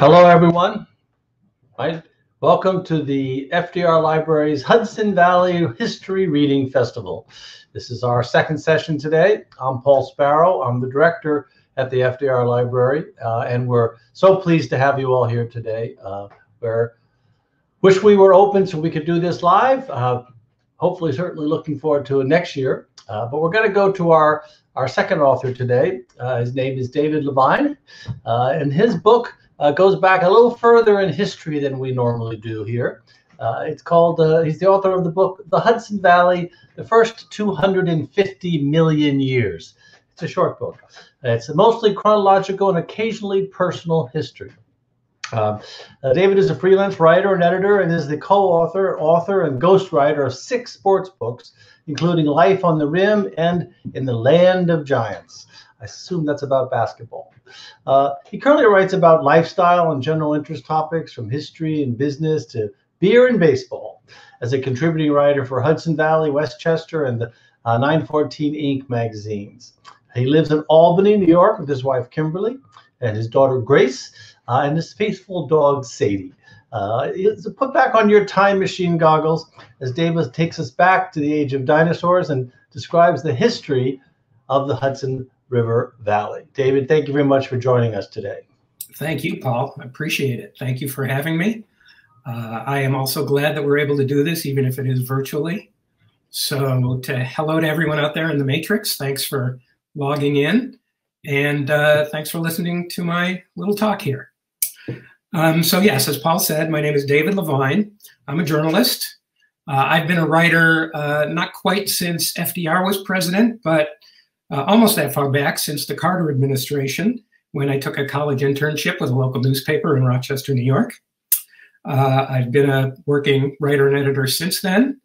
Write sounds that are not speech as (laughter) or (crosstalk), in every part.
Hello, everyone. Right. Welcome to the FDR Library's Hudson Valley History Reading Festival. This is our second session today. I'm Paul Sparrow. I'm the director at the FDR Library, uh, and we're so pleased to have you all here today. Uh, we're wish we were open so we could do this live. Uh, hopefully, certainly looking forward to it next year. Uh, but we're going to go to our our second author today. Uh, his name is David Levine, uh, and his book uh, goes back a little further in history than we normally do here. Uh, it's called, uh, he's the author of the book, The Hudson Valley, The First 250 Million Years. It's a short book. It's mostly chronological and occasionally personal history. Um, uh, David is a freelance writer and editor and is the co-author, author, and ghostwriter of six sports books, including Life on the Rim and In the Land of Giants. I assume that's about basketball. Uh, he currently writes about lifestyle and general interest topics from history and business to beer and baseball. As a contributing writer for Hudson Valley, Westchester, and the uh, 914 Inc. magazines. He lives in Albany, New York, with his wife Kimberly and his daughter Grace, uh, and his faithful dog Sadie. Uh, put back on your time machine goggles as Davis takes us back to the age of dinosaurs and describes the history of the Hudson River Valley. David, thank you very much for joining us today. Thank you, Paul. I appreciate it. Thank you for having me. Uh, I am also glad that we're able to do this, even if it is virtually. So, to hello to everyone out there in the Matrix. Thanks for logging in, and uh, thanks for listening to my little talk here. Um, so, yes, as Paul said, my name is David Levine. I'm a journalist. Uh, I've been a writer uh, not quite since FDR was president, but uh, almost that far back since the Carter administration, when I took a college internship with a local newspaper in Rochester, New York. Uh, I've been a working writer and editor since then.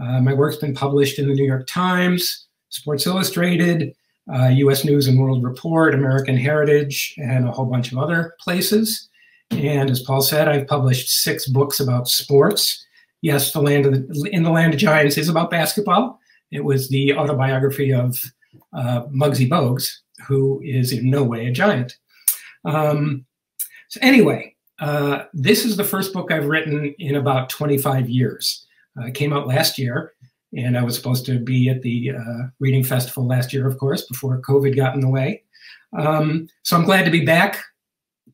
Uh, my work's been published in the New York Times, Sports Illustrated, US uh, News and World Report, American Heritage, and a whole bunch of other places. And as Paul said, I've published six books about sports. Yes, the land of the, in the land of giants is about basketball. It was the autobiography of uh, Muggsy Bogues, who is in no way a giant. Um, so anyway, uh, this is the first book I've written in about 25 years. Uh, it came out last year, and I was supposed to be at the uh, reading festival last year, of course, before COVID got in the way. Um, so I'm glad to be back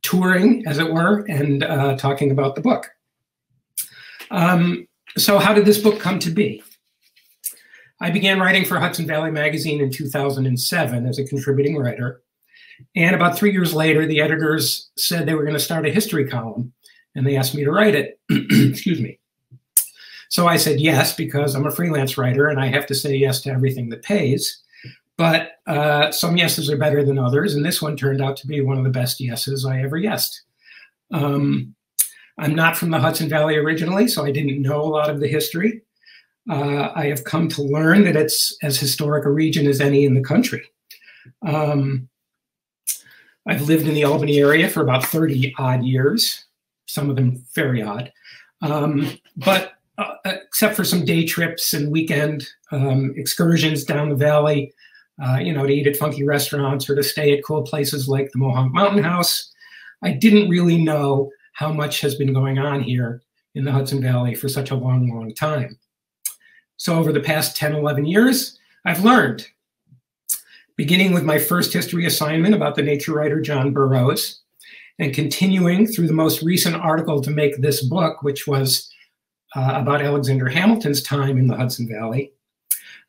touring, as it were, and uh, talking about the book. Um, so how did this book come to be? I began writing for Hudson Valley Magazine in 2007 as a contributing writer. And about three years later, the editors said they were going to start a history column, and they asked me to write it. (clears throat) Excuse me. So I said yes, because I'm a freelance writer and I have to say yes to everything that pays. But uh, some yeses are better than others, and this one turned out to be one of the best yeses I ever yesed. Um, I'm not from the Hudson Valley originally, so I didn't know a lot of the history uh, I have come to learn that it's as historic a region as any in the country. Um, I've lived in the Albany area for about 30 odd years, some of them very odd. Um, but uh, except for some day trips and weekend um, excursions down the valley, uh, you know, to eat at funky restaurants or to stay at cool places like the Mohonk Mountain House, I didn't really know how much has been going on here in the Hudson Valley for such a long, long time. So over the past 10, 11 years, I've learned, beginning with my first history assignment about the nature writer John Burroughs, and continuing through the most recent article to make this book, which was uh, about Alexander Hamilton's time in the Hudson Valley.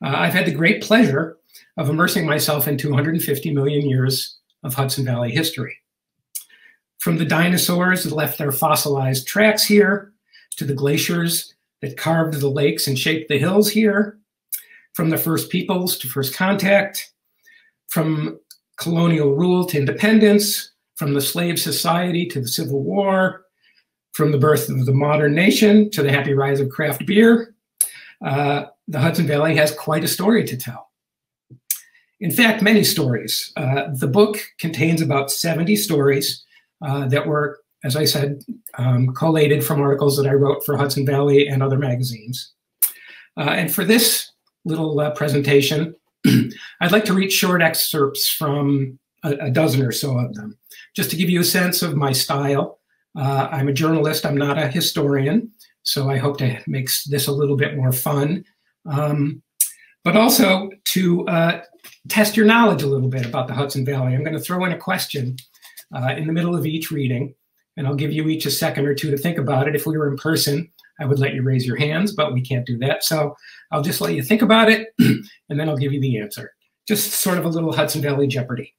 Uh, I've had the great pleasure of immersing myself in 250 million years of Hudson Valley history. From the dinosaurs that left their fossilized tracks here, to the glaciers that carved the lakes and shaped the hills here, from the first peoples to first contact, from colonial rule to independence, from the slave society to the Civil War, from the birth of the modern nation to the happy rise of craft beer. Uh, the Hudson Valley has quite a story to tell. In fact, many stories. Uh, the book contains about 70 stories uh, that were as I said, um, collated from articles that I wrote for Hudson Valley and other magazines. Uh, and for this little uh, presentation, (clears throat) I'd like to read short excerpts from a, a, dozen or so of them, just to give you a sense of my style. Uh, I'm a journalist, I'm not a historian, so I hope to make this a little bit more fun. Um, but also to uh, test your knowledge a little bit about the Hudson Valley. I'm going to throw in a question uh, in the middle of each reading, and I'll give you each a second or two to think about it. If we were in person, I would let you raise your hands, but we can't do that. So I'll just let you think about it, (clears throat) and then I'll give you the answer. Just sort of a little Hudson Valley Jeopardy.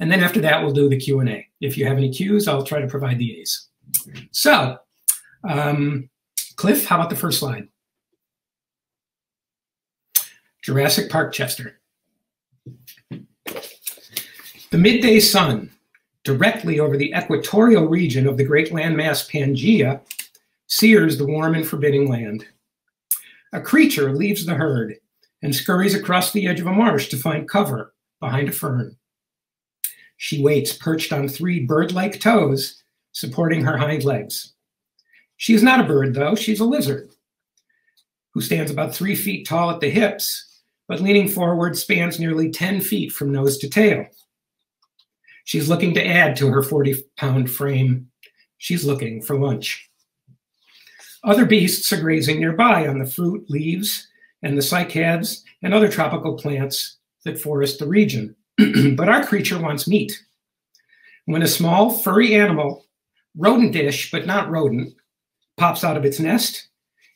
And then after that, we'll do the Q&A. If you have any Qs, I'll try to provide the As. So, um, Cliff, how about the first slide? Jurassic Park, Chester. The midday sun, directly over the equatorial region of the great landmass Pangaea, sears the warm and forbidding land. A creature leaves the herd and scurries across the edge of a marsh to find cover behind a fern. She waits perched on three bird like toes, supporting her hind legs. She is not a bird, though, she's a lizard who stands about three feet tall at the hips, but leaning forward spans nearly 10 feet from nose to tail. She's looking to add to her 40 pound frame. She's looking for lunch. Other beasts are grazing nearby on the fruit, leaves, and the cycads and other tropical plants that forest the region. (clears throat) but our creature wants meat. When a small, furry animal, rodentish but not rodent, pops out of its nest,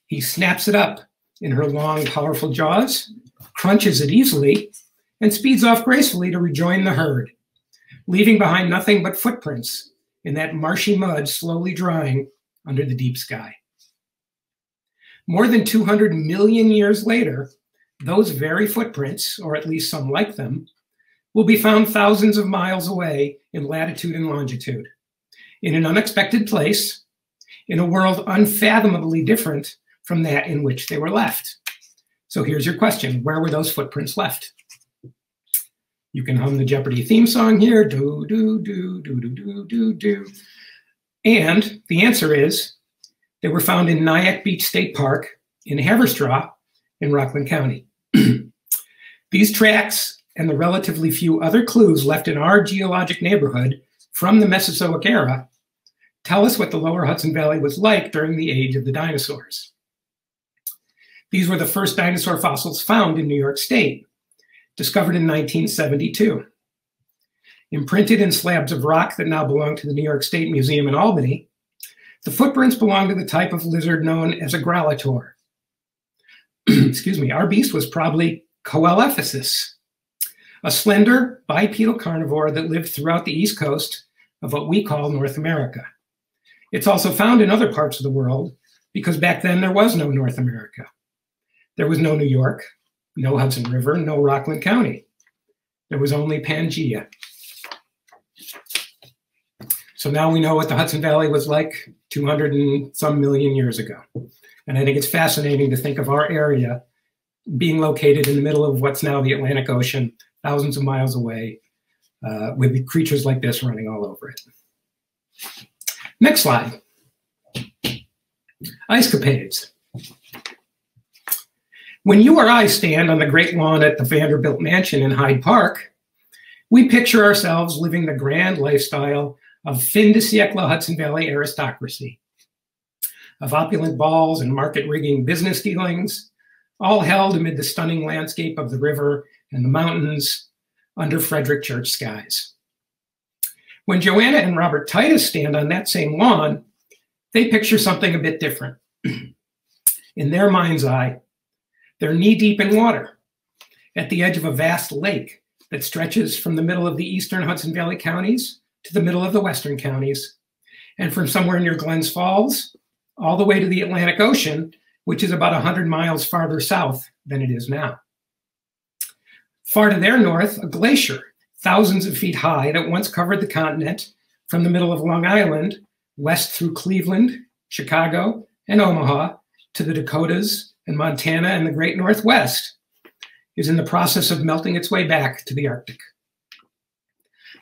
he snaps it up in her long, powerful jaws, crunches it easily, and speeds off gracefully to rejoin the herd, leaving behind nothing but footprints in that marshy mud slowly drying under the deep sky. More than 200 million years later, those very footprints, or at least some like them, will be found thousands of miles away in latitude and longitude, in an unexpected place, in a world unfathomably different from that in which they were left. So here's your question Where were those footprints left? You can hum the Jeopardy theme song here do, do, do, do, do, do, do, do. And the answer is they were found in Nyack Beach State Park in Haverstraw in Rockland County. (clears throat) These tracks and the relatively few other clues left in our geologic neighborhood from the Mesozoic era tell us what the lower Hudson Valley was like during the age of the dinosaurs. These were the first dinosaur fossils found in New York State, discovered in 1972. Imprinted in slabs of rock that now belong to the New York State Museum in Albany, the footprints belong to the type of lizard known as a grallosaur. (clears throat) Excuse me, our beast was probably Coelophysis, a slender bipedal carnivore that lived throughout the east coast of what we call North America. It's also found in other parts of the world because back then there was no North America. There was no New York, no Hudson River, no Rockland County. There was only Pangaea. So now we know what the Hudson Valley was like 200 and some million years ago. And I think it's fascinating to think of our area being located in the middle of what's now the Atlantic Ocean, thousands of miles away, uh, with creatures like this running all over it. Next slide. Ice capades. When you or I stand on the great lawn at the Vanderbilt Mansion in Hyde Park, we picture ourselves living the grand lifestyle of fin de siècle Hudson Valley aristocracy, of opulent balls and market rigging business dealings, all held amid the stunning landscape of the river and the mountains under Frederick Church skies. When Johanna and Robert Titus stand on that same lawn, they picture something a bit different. (clears throat) in their mind's eye, they're knee deep in water at the edge of a vast lake that stretches from the middle of the eastern Hudson Valley counties to the middle of the western counties, and from somewhere near Glens Falls all the way to the Atlantic Ocean, which is about 100 miles farther south than it is now. Far to their north, a glacier, thousands of feet high, that once covered the continent from the middle of Long Island, west through Cleveland, Chicago, and Omaha to the Dakotas and Montana and the great Northwest, is in the process of melting its way back to the Arctic.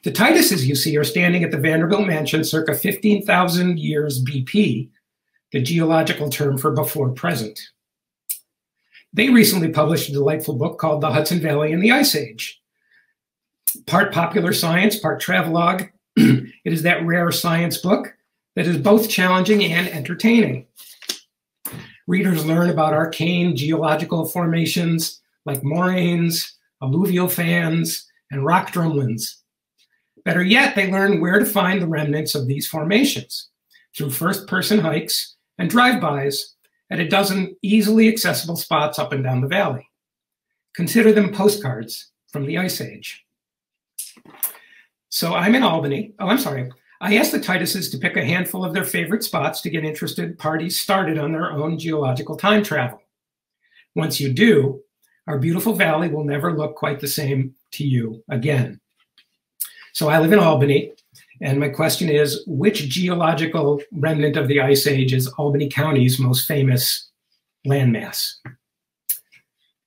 The Tituses you see are standing at the Vanderbilt Mansion circa 15,000 years BP, the geological term for before present. They recently published a delightful book called The Hudson Valley in the Ice Age. Part popular science, part travelogue. (clears throat) it is that rare science book that is both challenging and entertaining. Readers learn about arcane geological formations like moraines, alluvial fans, and rock drumlins. Better yet, they learn where to find the remnants of these formations through first person hikes and drive bys at a dozen easily accessible spots up and down the valley. Consider them postcards from the Ice Age. So I'm in Albany. Oh, I'm sorry. I asked the Tituses to pick a handful of their favorite spots to get interested parties started on their own geological time travel. Once you do, our beautiful valley will never look quite the same to you again. So I live in Albany, and my question is, which geological remnant of the Ice Age is Albany County's most famous landmass?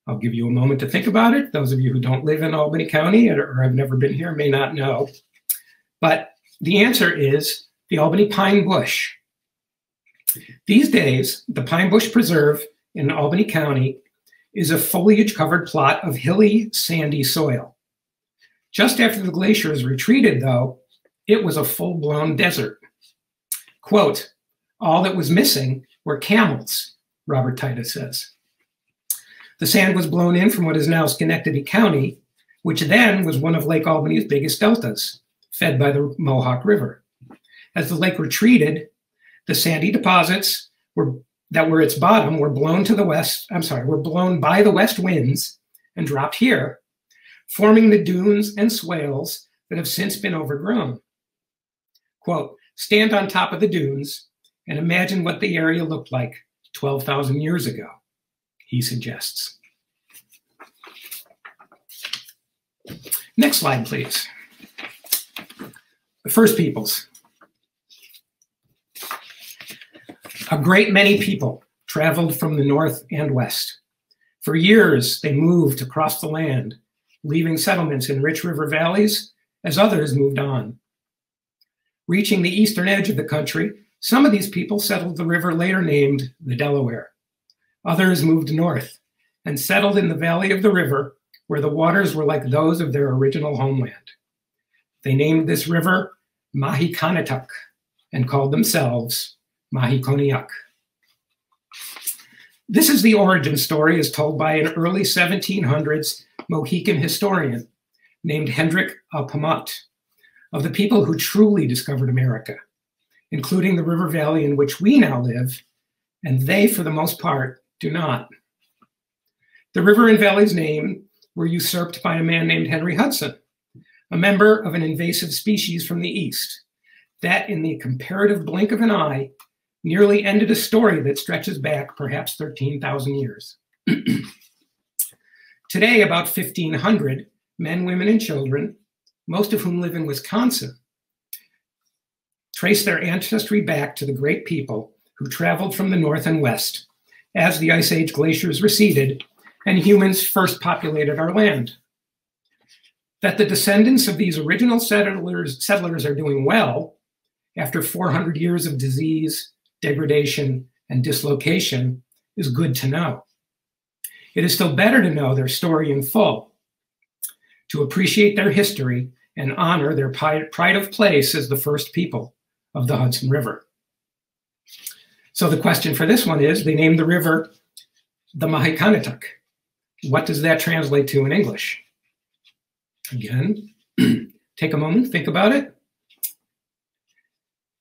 I'll give you a moment to think about it. Those of you who don't live in Albany County or have never been here may not know. But the answer is the Albany Pine Bush. These days, the Pine Bush Preserve in Albany County is a foliage covered plot of hilly, sandy soil. Just after the glaciers retreated, though, it was a full blown desert. Quote, all that was missing were camels, Robert Titus says. The sand was blown in from what is now Schenectady County, which then was one of Lake Albany's biggest deltas fed by the Mohawk River. As the lake retreated, the sandy deposits were that were its bottom were blown to the west, I'm sorry, were blown by the west winds and dropped here, forming the dunes and swales that have since been overgrown. Quote, stand on top of the dunes and imagine what the area looked like 12,000 years ago, he suggests. Next slide, please. The First Peoples. A great many people traveled from the north and west. For years, they moved across the land, leaving settlements in rich river valleys as others moved on. Reaching the eastern edge of the country, some of these people settled the river later named the Delaware. Others moved north and settled in the valley of the river where the waters were like those of their original homeland. They named this river Mahikanatuk and called themselves Mahikoniak. This is the origin story as told by an early 1700s Mohican historian named Hendrik Aupaumut of the people who truly discovered America, including the river valley in which we now live, and they, for the most part, do not. The river and valley's name were usurped by a man named Henry Hudson, a member of an invasive species from the east. That, in the comparative blink of an eye, nearly ended a story that stretches back perhaps 13,000 years. (clears throat) Today, about 1,500 men, women, and children, most of whom live in Wisconsin, trace their ancestry back to the great people who traveled from the north and west as the Ice Age glaciers receded and humans first populated our land that the descendants of these original settlers, settlers are doing well after 400 years of disease, degradation, and dislocation is good to know. It is still better to know their story in full, to appreciate their history and honor their pride of place as the first people of the Hudson River. So the question for this one is, they named the river the Mahikanatuk. What does that translate to in English? Again, (clears throat) take a moment, think about it.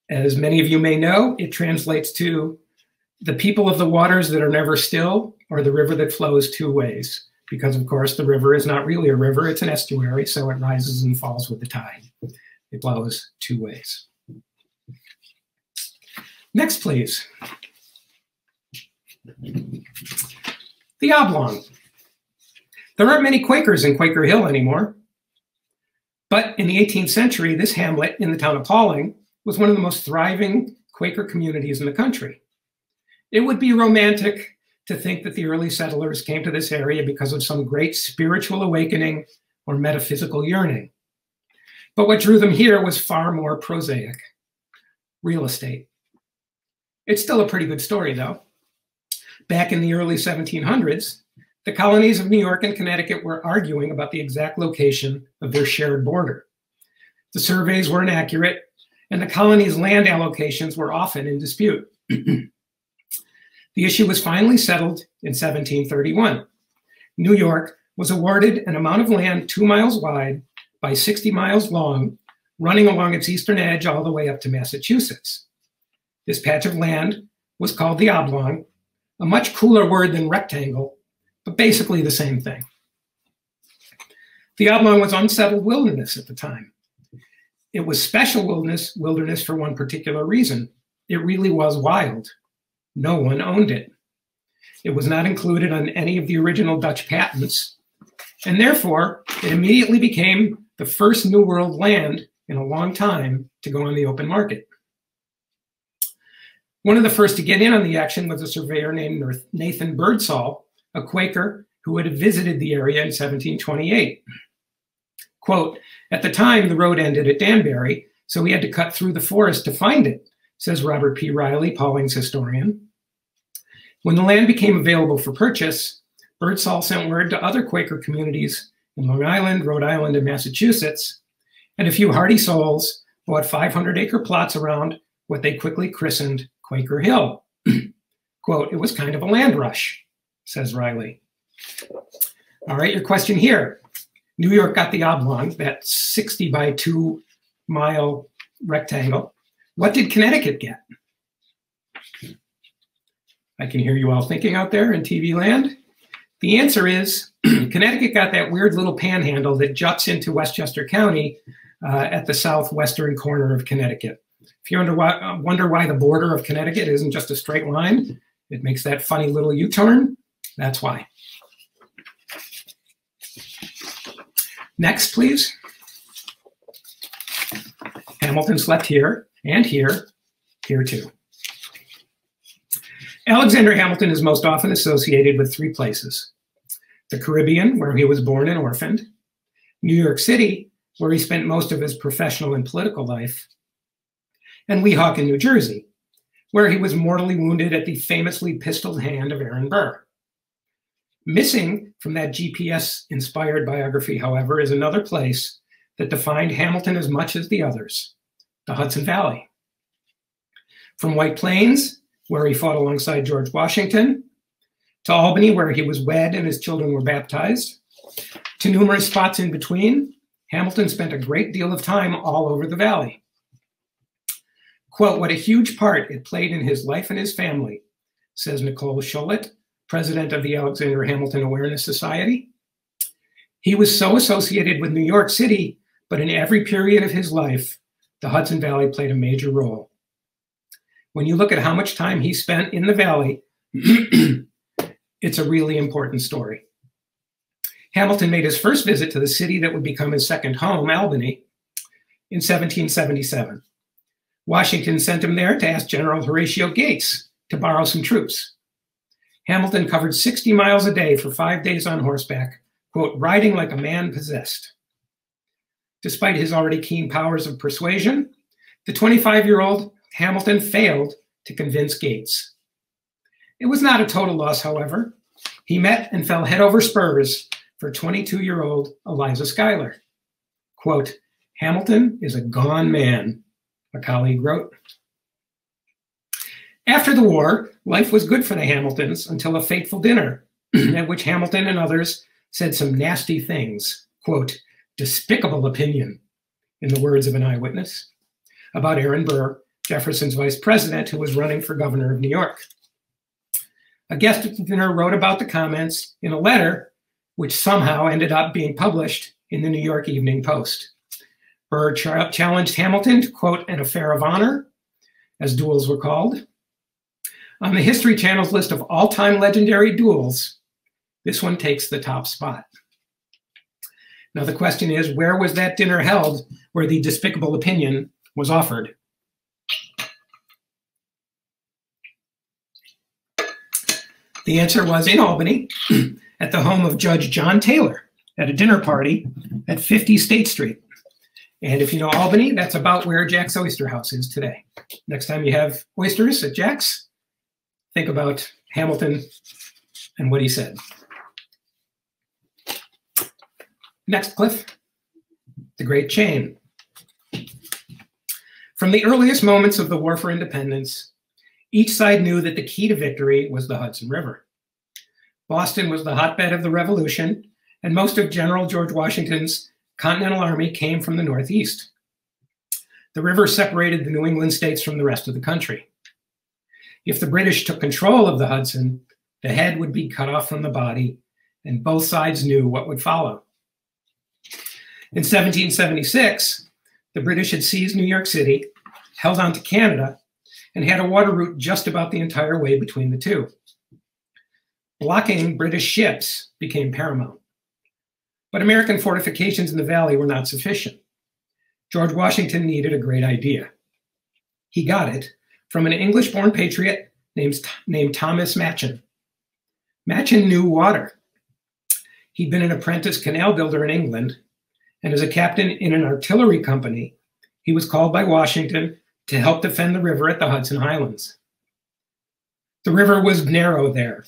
As many of you may know, it translates to the people of the waters that are never still, or the river that flows two ways. Because, of course, the river is not really a river, it's an estuary, so it rises and falls with the tide. It flows two ways. Next, please. The oblong. There aren't many Quakers in Quaker Hill anymore. But in the 18th century, this hamlet in the town of Pawling was one of the most thriving Quaker communities in the country. It would be romantic to think that the early settlers came to this area because of some great spiritual awakening or metaphysical yearning. But what drew them here was far more prosaic real estate. It's still a pretty good story, though. Back in the early 1700s, the colonies of New York and Connecticut were arguing about the exact location of their shared border. The surveys were inaccurate, and the colonies' land allocations were often in dispute. (clears throat) the issue was finally settled in 1731. New York was awarded an amount of land two miles wide by 60 miles long, running along its eastern edge all the way up to Massachusetts. This patch of land was called the oblong, a much cooler word than rectangle, but basically the same thing. The oblong was unsettled wilderness at the time. It was special wilderness, wilderness for one particular reason. It really was wild. No one owned it. It was not included on any of the original Dutch patents, and therefore it immediately became the first New World land in a long time to go on the open market. One of the first to get in on the action was a surveyor named Nathan Birdsall, a Quaker who had visited the area in 1728. Quote, at the time, the road ended at Danbury, so we had to cut through the forest to find it, says Robert P. Riley, Pawling's historian. When the land became available for purchase, Birdsall sent word to other Quaker communities in Long Island, Rhode Island, and Massachusetts, and a few hardy souls bought 500 acre plots around what they quickly christened Quaker Hill. (clears throat) Quote, it was kind of a land rush, says Riley. All right, your question here. New York got the oblong, that 60 by 2 mile rectangle. What did Connecticut get? I can hear you all thinking out there in TV land. The answer is (clears throat) Connecticut got that weird little panhandle that juts into Westchester County uh, at the southwestern corner of Connecticut. If you wonder why, uh, wonder why the border of Connecticut isn't just a straight line, it makes that funny little U-turn. That's why. Next, please. Hamilton's left here and here, here too. Alexander Hamilton is most often associated with three places. The Caribbean, where he was born and orphaned, New York City, where he spent most of his professional and political life, and Weehawken, New Jersey, where he was mortally wounded at the famously pistoled hand of Aaron Burr. Missing from that GPS inspired biography, however, is another place that defined Hamilton as much as the others the Hudson Valley. From White Plains, where he fought alongside George Washington, to Albany, where he was wed and his children were baptized, to numerous spots in between, Hamilton spent a great deal of time all over the valley. Quote, what a huge part it played in his life and his family, says Nicole Scholet, president of the Alexander Hamilton Awareness Society. He was so associated with New York City, but in every period of his life, the Hudson Valley played a major role. When you look at how much time he spent in the valley, (clears throat) it's a really important story. Hamilton made his first visit to the city that would become his second home, Albany, in 1777. Washington sent him there to ask General Horatio Gates to borrow some troops. Hamilton covered 60 miles a day for five days on horseback, quote, riding like a man possessed. Despite his already keen powers of persuasion, the 25 year old Hamilton failed to convince Gates. It was not a total loss, however. He met and fell head over spurs for 22 year old Eliza Schuyler. Quote, Hamilton is a gone man, a colleague wrote. After the war, life was good for the Hamiltons until a fateful dinner (clears throat) at which Hamilton and others said some nasty things, quote, despicable opinion, in the words of an eyewitness, about Aaron Burr, Jefferson's vice president who was running for governor of New York. A guest at the dinner wrote about the comments in a letter, which somehow ended up being published in the New York Evening Post. Burr ch- challenged Hamilton to quote an affair of honor, as duels were called. On the History Channel's list of all time legendary duels, this one takes the top spot. Now, the question is where was that dinner held where the despicable opinion was offered? The answer was in Albany (clears throat) at the home of Judge John Taylor at a dinner party at 50 State Street. And if you know Albany, that's about where Jack's Oyster House is today. Next time you have oysters at Jack's, think about Hamilton and what he said. Next, Cliff, the Great Chain. From the earliest moments of the War for Independence, each side knew that the key to victory was the Hudson River. Boston was the hotbed of the Revolution, and most of General George Washington's Continental Army came from the Northeast. The river separated the New England states from the rest of the country. If the British took control of the Hudson, the head would be cut off from the body, and both sides knew what would follow. In 1776, the British had seized New York City, held on to Canada, and had a water route just about the entire way between the two. Blocking British ships became paramount. But American fortifications in the valley were not sufficient. George Washington needed a great idea. He got it from an English born patriot named, named Thomas Machin. Machin knew water. He'd been an apprentice canal builder in England, and as a captain in an artillery company, he was called by Washington to help defend the river at the Hudson Highlands. The river was narrow there,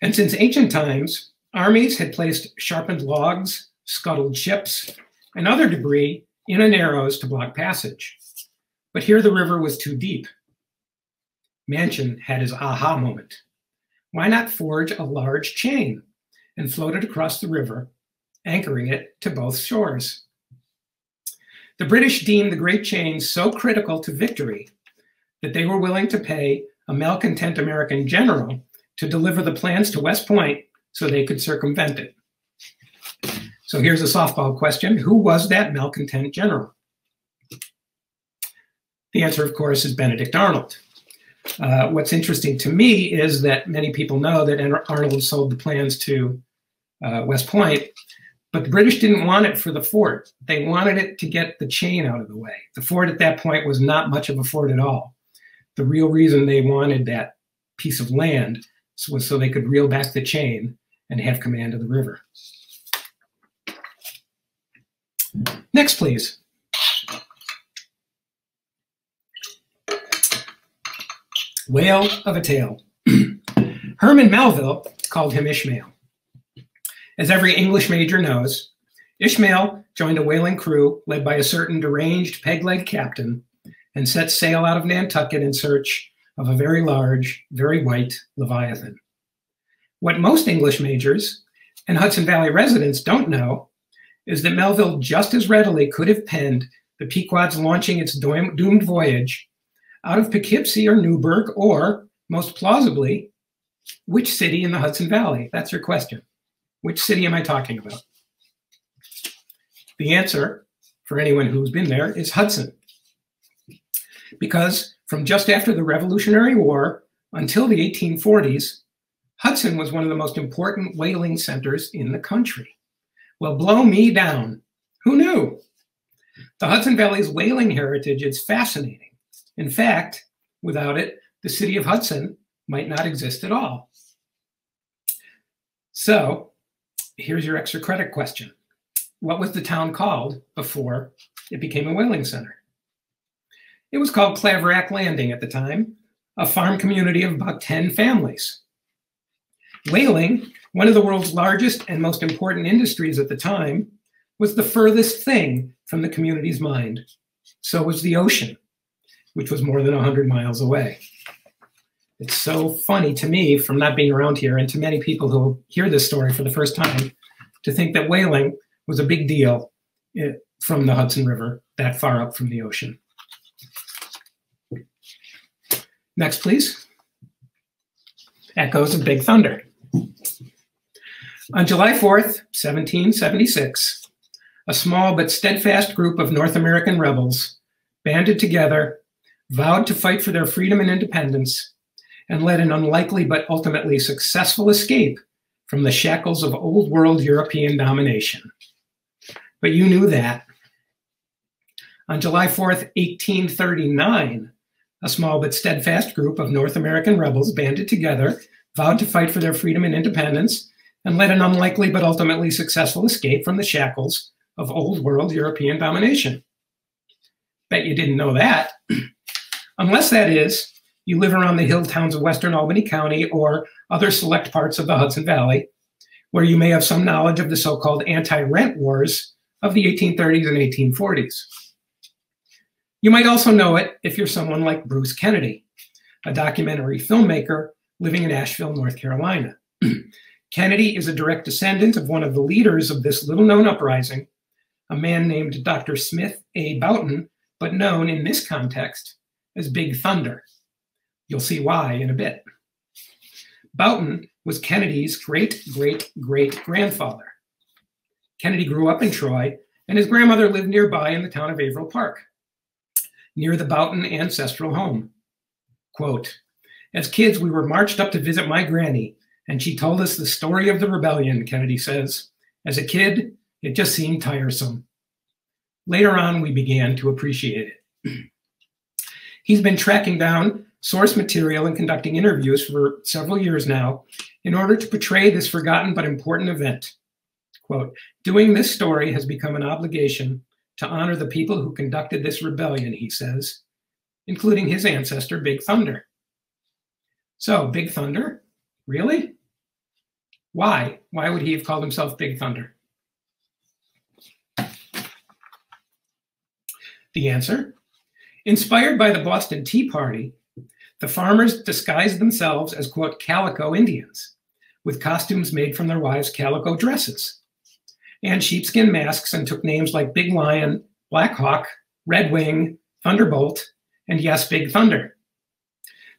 and since ancient times, armies had placed sharpened logs, scuttled ships, and other debris in the narrows to block passage. But here the river was too deep. Machin had his aha moment. Why not forge a large chain and float it across the river, anchoring it to both shores? The British deemed the Great Chain so critical to victory that they were willing to pay a malcontent American general to deliver the plans to West Point so they could circumvent it. So here's a softball question Who was that malcontent general? The answer, of course, is Benedict Arnold. Uh, what's interesting to me is that many people know that Arnold sold the plans to uh, West Point, but the British didn't want it for the fort. They wanted it to get the chain out of the way. The fort at that point was not much of a fort at all. The real reason they wanted that piece of land was so they could reel back the chain and have command of the river. Next, please. Whale of a tale. (clears throat) Herman Melville called him Ishmael. As every English major knows, Ishmael joined a whaling crew led by a certain deranged peg-leg captain and set sail out of Nantucket in search of a very large, very white Leviathan. What most English majors and Hudson Valley residents don't know is that Melville just as readily could have penned the Pequod's launching its doomed voyage out of Poughkeepsie or Newburgh, or most plausibly, which city in the Hudson Valley? That's your question. Which city am I talking about? The answer, for anyone who's been there, is Hudson. Because from just after the Revolutionary War until the 1840s, Hudson was one of the most important whaling centers in the country. Well, blow me down. Who knew? The Hudson Valley's whaling heritage is fascinating. In fact, without it, the city of Hudson might not exist at all. So here's your extra credit question. What was the town called before it became a whaling center? It was called Claverack Landing at the time, a farm community of about 10 families. Whaling, one of the world's largest and most important industries at the time, was the furthest thing from the community's mind. So was the ocean which was more than 100 miles away. It's so funny to me from not being around here and to many people who hear this story for the first time to think that whaling was a big deal eh, from the Hudson River that far up from the ocean. Next, please. Echoes of Big Thunder. On July 4th, 1776, a small but steadfast group of North American rebels banded together vowed to fight for their freedom and independence, and led an unlikely but ultimately successful escape from the shackles of old world European domination. But you knew that. On July 4th, 1839, a small but steadfast group of North American rebels banded together, vowed to fight for their freedom and independence, and led an unlikely but ultimately successful escape from the shackles of old world European domination. Bet you didn't know that. (clears throat) unless that is you live around the hill towns of Western Albany County or other select parts of the Hudson Valley, where you may have some knowledge of the so-called anti-rent wars of the 1830s and 1840s. You might also know it if you're someone like Bruce Kennedy, a documentary filmmaker living in Asheville, North Carolina. (clears throat) Kennedy is a direct descendant of one of the leaders of this little known uprising, a man named Dr. Smith A. Boughton, but known in this context as Big Thunder. You'll see why in a bit. Boughton was Kennedy's great great great grandfather. Kennedy grew up in Troy, and his grandmother lived nearby in the town of Averill Park, near the Boughton ancestral home. Quote, as kids, we were marched up to visit my granny, and she told us the story of the rebellion, Kennedy says. As a kid, it just seemed tiresome. Later on, we began to appreciate it. He's been tracking down source material and conducting interviews for several years now in order to portray this forgotten but important event. Quote, doing this story has become an obligation to honor the people who conducted this rebellion, he says, including his ancestor, Big Thunder. So, Big Thunder? Really? Why? Why would he have called himself Big Thunder? The answer inspired by the Boston Tea Party, the farmers disguised themselves as, quote, calico Indians, with costumes made from their wives' calico dresses and sheepskin masks and took names like Big Lion, Black Hawk, Red Wing, Thunderbolt, and yes, Big Thunder.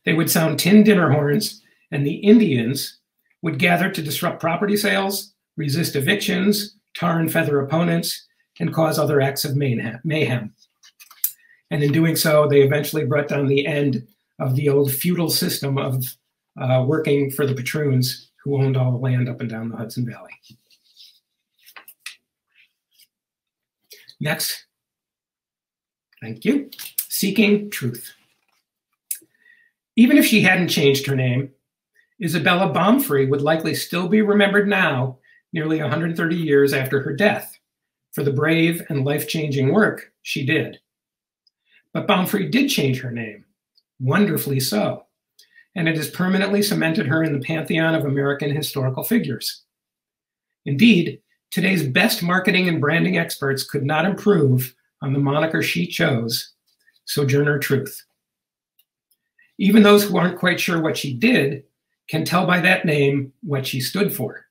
They would sound tin dinner horns, and the Indians would gather to disrupt property sales, resist evictions, tar and feather opponents, and cause other acts of mayhem. And in doing so, they eventually brought down the end of the old feudal system of uh, working for the patroons who owned all the land up and down the Hudson Valley. Next. Thank you. Seeking truth. Even if she hadn't changed her name, Isabella Baumfree would likely still be remembered now, nearly 130 years after her death, for the brave and life changing work she did. But Baumfree did change her name, wonderfully so, and it has permanently cemented her in the pantheon of American historical figures. Indeed, today's best marketing and branding experts could not improve on the moniker she chose, Sojourner Truth. Even those who aren't quite sure what she did can tell by that name what she stood for.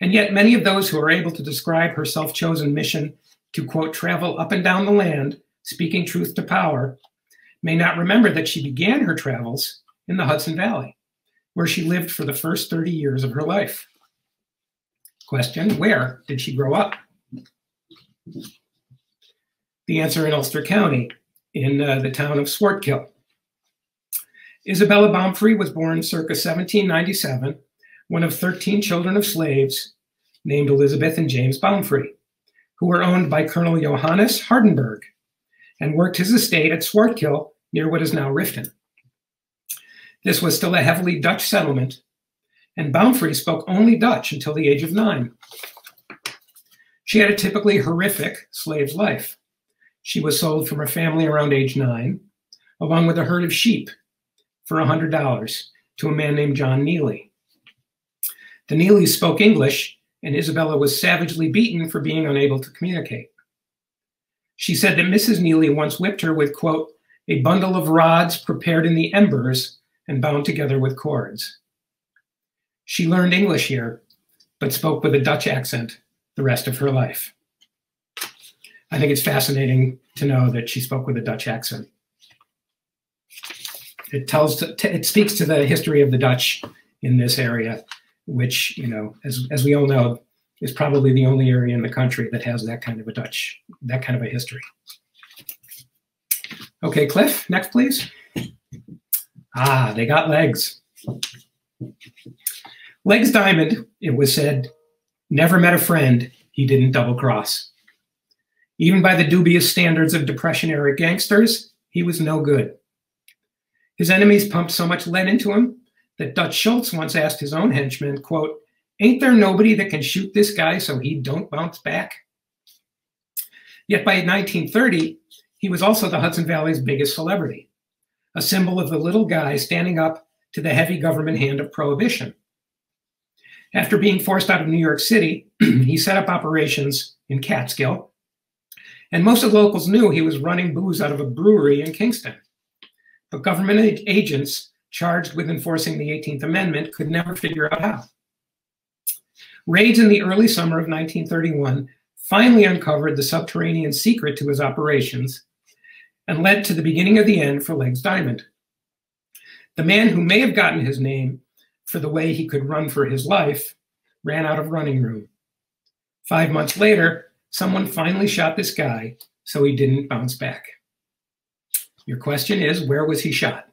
And yet, many of those who are able to describe her self chosen mission to, quote, travel up and down the land, speaking truth to power, may not remember that she began her travels in the Hudson Valley, where she lived for the first 30 years of her life. Question Where did she grow up? The answer in Ulster County, in uh, the town of Swartkill. Isabella Baumfree was born circa 1797, one of 13 children of slaves named Elizabeth and James Baumfree, who were owned by Colonel Johannes Hardenberg and worked his estate at Swartkill near what is now Rifton. This was still a heavily Dutch settlement, and Baumfree spoke only Dutch until the age of nine. She had a typically horrific slave's life. She was sold from her family around age nine, along with a herd of sheep for $100 to a man named John Neely. The Neelys spoke English, and Isabella was savagely beaten for being unable to communicate. She said that Mrs. Neely once whipped her with, quote, a bundle of rods prepared in the embers and bound together with cords. She learned English here, but spoke with a Dutch accent the rest of her life. I think it's fascinating to know that she spoke with a Dutch accent it tells it speaks to the history of the Dutch in this area, which you know, as as we all know, is probably the only area in the country that has that kind of a Dutch that kind of a history. Okay, Cliff, next please. Ah, they got legs. Legs Diamond, it was said, never met a friend he didn't double cross. Even by the dubious standards of Depression era gangsters, he was no good. His enemies pumped so much lead into him that Dutch Schultz once asked his own henchmen, quote, ain't there nobody that can shoot this guy so he don't bounce back? Yet by 1930, he was also the Hudson Valley's biggest celebrity, a symbol of the little guy standing up to the heavy government hand of prohibition. After being forced out of New York City, (clears throat) he set up operations in Catskill And most of the locals knew he was running booze out of a brewery in Kingston. But government agents charged with enforcing the 18th Amendment could never figure out how. Raids in the early summer of 1931 finally uncovered the subterranean secret to his operations and led to the beginning of the end for Legs Diamond. The man who may have gotten his name for the way he could run for his life ran out of running room. Five months later, someone finally shot this guy so he didn't bounce back. Your question is where was he shot?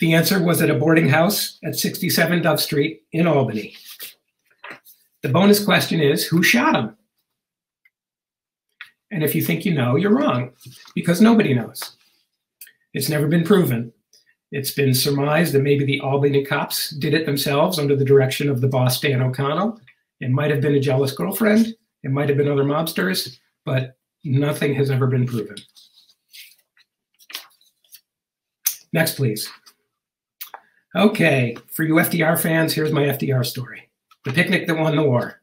The answer was at a boarding house at 67 Dove Street in Albany. The bonus question is who shot him? And if you think you know, you're wrong because nobody knows. It's never been proven. It's been surmised that maybe the Albany cops did it themselves under the direction of the boss, Dan O'Connell. It might have been a jealous girlfriend. It might have been other mobsters, but nothing has ever been proven. Next, please. Okay, for you FDR fans, here's my FDR story The Picnic That Won the War.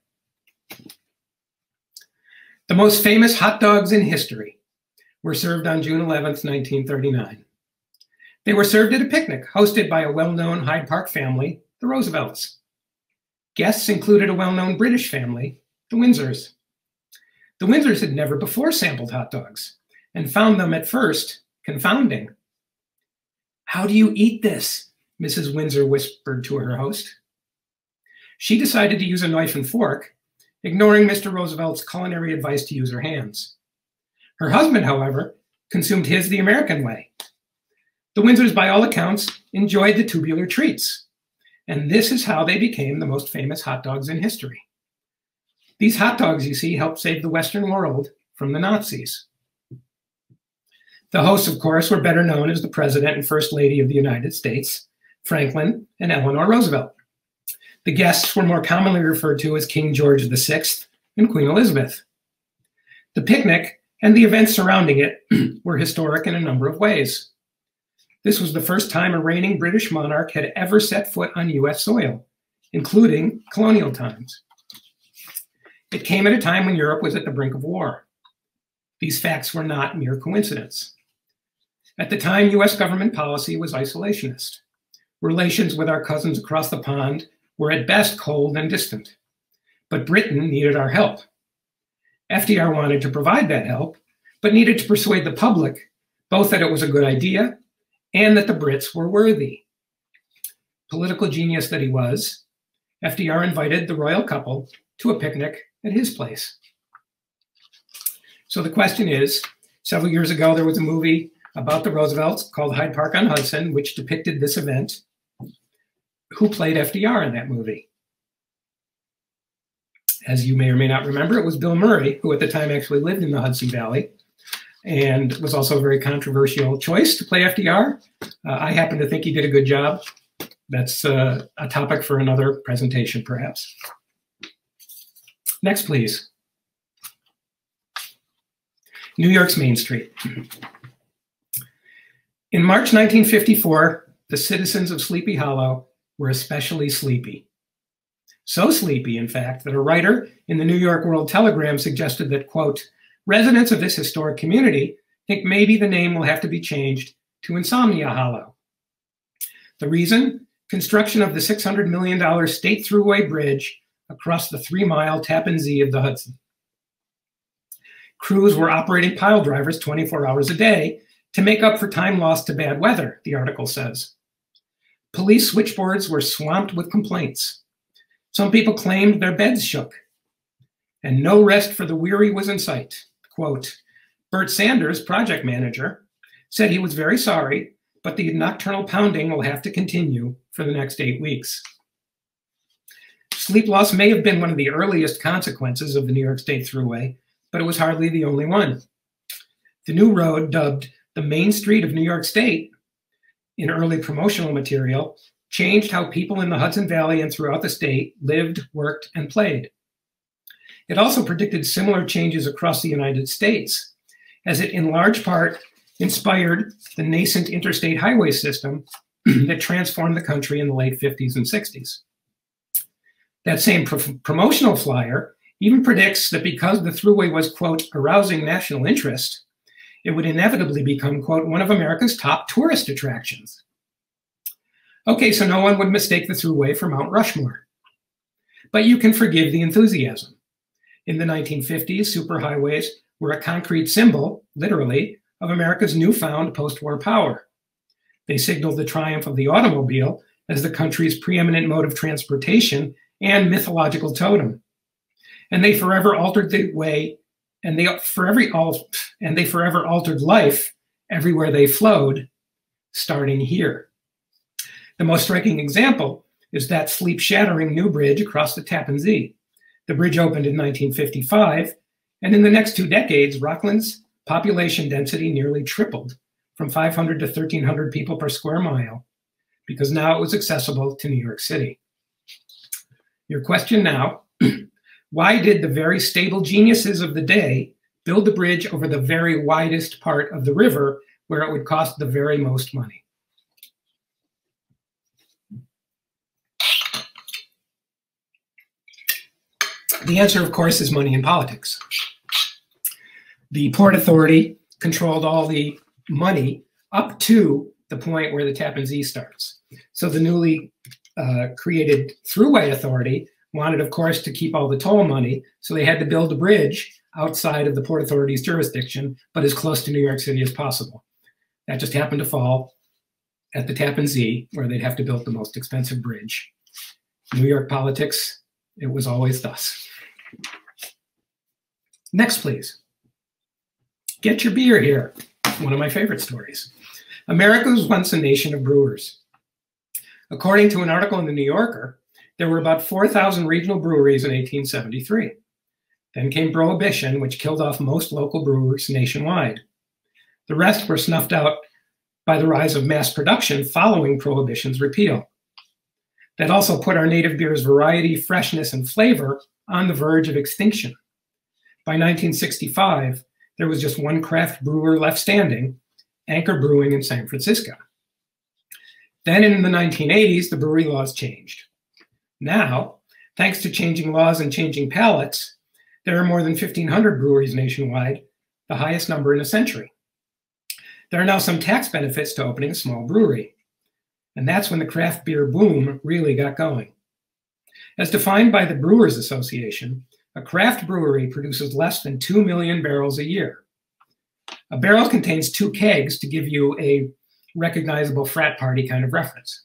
The most famous hot dogs in history were served on June 11th, 1939. They were served at a picnic hosted by a well known Hyde Park family, the Roosevelts. Guests included a well known British family, the Windsors. The Windsors had never before sampled hot dogs and found them at first confounding. How do you eat this? Mrs. Windsor whispered to her host. She decided to use a knife and fork, ignoring Mr. Roosevelt's culinary advice to use her hands. Her husband, however, consumed his the American way. The Windsors, by all accounts, enjoyed the tubular treats, and this is how they became the most famous hot dogs in history. These hot dogs, you see, helped save the Western world from the Nazis. The hosts, of course, were better known as the President and First Lady of the United States, Franklin, and Eleanor Roosevelt. The guests were more commonly referred to as King George VI and Queen Elizabeth. The picnic and the events surrounding it (clears throat) were historic in a number of ways. This was the first time a reigning British monarch had ever set foot on US soil, including colonial times. It came at a time when Europe was at the brink of war. These facts were not mere coincidence. At the time, US government policy was isolationist relations with our cousins across the pond were at best cold and distant. But Britain needed our help. FDR wanted to provide that help, but needed to persuade the public both that it was a good idea and that the Brits were worthy. Political genius that he was, FDR invited the royal couple to a picnic at his place. So the question is several years ago, there was a movie about the Roosevelts called Hyde Park on Hudson, which depicted this event. Who played FDR in that movie? As you may or may not remember, it was Bill Murray, who at the time actually lived in the Hudson Valley and was also a very controversial choice to play FDR. Uh, I happen to think he did a good job. That's uh, a topic for another presentation, perhaps. Next, please. New York's Main Street. In March 1954, the citizens of Sleepy Hollow were especially sleepy. So sleepy, in fact, that a writer in the New York World Telegram suggested that, quote, residents of this historic community think maybe the name will have to be changed to Insomnia Hollow. The reason? Construction of the $600 million state thruway bridge across the three mile Tappan Zee of the Hudson. Crews were operating pile drivers 24 hours a day to make up for time lost to bad weather, the article says. Police switchboards were swamped with complaints. Some people claimed their beds shook. And no rest for the weary was in sight. Quote, Bert Sanders, project manager, said he was very sorry, but the nocturnal pounding will have to continue for the next eight weeks. Sleep loss may have been one of the earliest consequences of the New York State Thruway, but it was hardly the only one. The new road, dubbed the Main Street of New York State in early promotional material changed how people in the Hudson Valley and throughout the state lived, worked, and played. It also predicted similar changes across the United States, as it in large part inspired the nascent interstate highway system (clears throat) that transformed the country in the late 50s and 60s. That same pro promotional flyer even predicts that because the Thruway was, quote, arousing national interest, it would inevitably become, quote, one of America's top tourist attractions. Okay, so no one would mistake the Thruway for Mount Rushmore. But you can forgive the enthusiasm. In the 1950s, superhighways were a concrete symbol, literally, of America's newfound post war power. They signaled the triumph of the automobile as the country's preeminent mode of transportation and mythological totem. And they forever altered the way, and they for every all and they forever altered life everywhere they flowed, starting here. The most striking example is that sleep-shattering new bridge across the Tappan Zee. The bridge opened in 1955, and in the next two decades, Rockland's population density nearly tripled from 500 to 1,300 people per square mile because now it was accessible to New York City. Your question now (clears throat) why did the very stable geniuses of the day build the bridge over the very widest part of the river where it would cost the very most money? The answer, of course, is money and politics. The Port Authority controlled all the money up to the point where the Tappan Zee starts. So the newly uh, created Thruway Authority wanted, of course, to keep all the toll money. So they had to build a bridge outside of the Port Authority's jurisdiction, but as close to New York City as possible. That just happened to fall at the Tappan Zee, where they'd have to build the most expensive bridge. New York politics, it was always thus. Next, please. Get your beer here. One of my favorite stories. America was once a nation of brewers. According to an article in the New Yorker, there were about 4,000 regional breweries in 1873. Then came Prohibition, which killed off most local brewers nationwide. The rest were snuffed out by the rise of mass production following Prohibition's repeal. That also put our native beer's variety, freshness, and flavor on the verge of extinction. By 1965, there was just one craft brewer left standing, Anchor Brewing in San Francisco. Then in the 1980s, the brewery laws changed. Now, thanks to changing laws and changing palates, there are more than 1,500 breweries nationwide, the highest number in a century. There are now some tax benefits to opening a small brewery. And that's when the craft beer boom really got going. As defined by the Brewers Association, a craft brewery produces less than 2 million barrels a year. A barrel contains two kegs to give you a recognizable frat party kind of reference.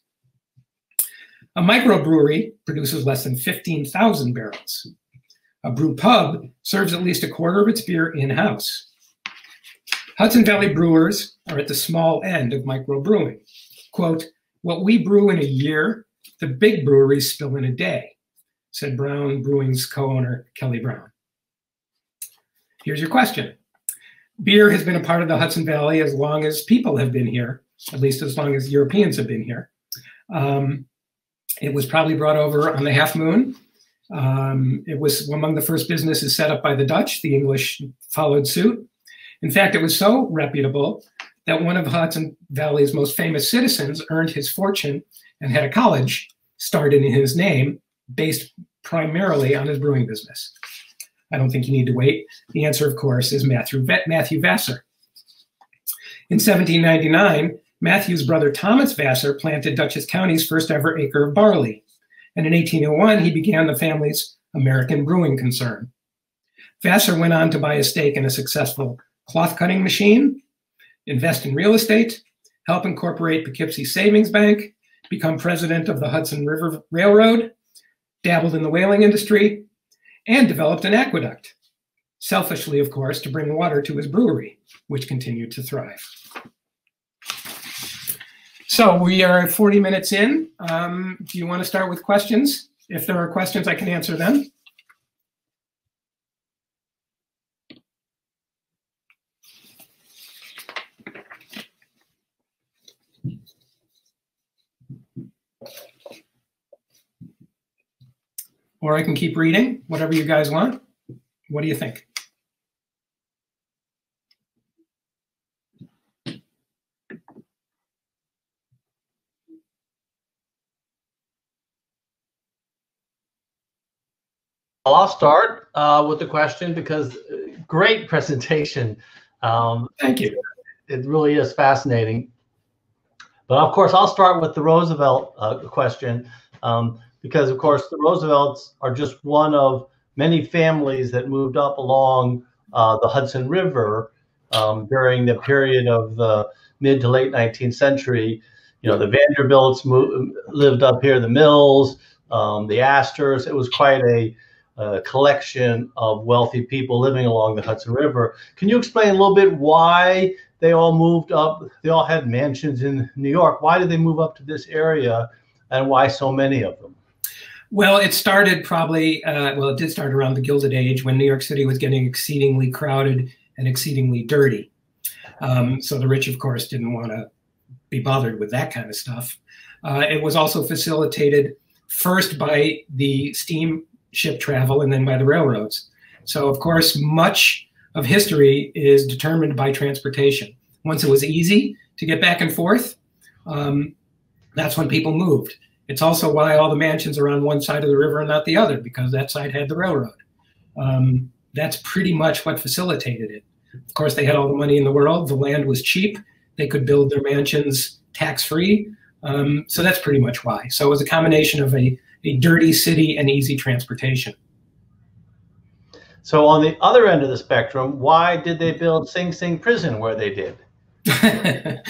A microbrewery produces less than 15,000 barrels. A brew pub serves at least a quarter of its beer in-house. Hudson Valley brewers are at the small end of microbrewing. Quote, what we brew in a year, the big breweries spill in a day, said Brown Brewing's co-owner, Kelly Brown. Here's your question. Beer has been a part of the Hudson Valley as long as people have been here, at least as long as Europeans have been here. Um, it was probably brought over on the Half Moon. Um, it was among the first businesses set up by the Dutch. The English followed suit. In fact, it was so reputable that one of Hudson Valley's most famous citizens earned his fortune and had a college started in his name based primarily on his brewing business. I don't think you need to wait. The answer, of course, is Matthew, Matthew Vassar. In 1799, Matthew's brother Thomas Vassar planted Dutchess County's first ever acre of barley. And in 1801, he began the family's American brewing concern. Vassar went on to buy a stake in a successful cloth cutting machine, invest in real estate, help incorporate Poughkeepsie Savings Bank, become president of the Hudson River Railroad, dabbled in the whaling industry, and developed an aqueduct, selfishly, of course, to bring water to his brewery, which continued to thrive. So we are 40 minutes in. Um, do you want to start with questions? If there are questions, I can answer them. Or I can keep reading, whatever you guys want. What do you think? I'll start uh, with the question because uh, great presentation. Um, Thank you. It really is fascinating. But of course, I'll start with the Roosevelt uh, question um, because, of course, the Roosevelts are just one of many families that moved up along uh, the Hudson River um, during the period of the mid to late 19th century. You know, the Vanderbilts moved, lived up here, the Mills, um, the Astors. It was quite a uh, collection of wealthy people living along the Hudson River. Can you explain a little bit why they all moved up? They all had mansions in New York. Why did they move up to this area, and why so many of them? Well, it started probably, uh, well, it did start around the Gilded Age when New York City was getting exceedingly crowded and exceedingly dirty. Um, so the rich, of course, didn't want to be bothered with that kind of stuff. Uh, it was also facilitated first by the steam ship travel and then by the railroads. So, of course, much of history is determined by transportation. Once it was easy to get back and forth, um, that's when people moved. It's also why all the mansions are on one side of the river and not the other, because that side had the railroad. Um, that's pretty much what facilitated it. Of course, they had all the money in the world. The land was cheap. They could build their mansions tax free. Um, so that's pretty much why. So it was a combination of a a dirty city and easy transportation. So on the other end of the spectrum, why did they build Sing Sing prison where they did? (laughs)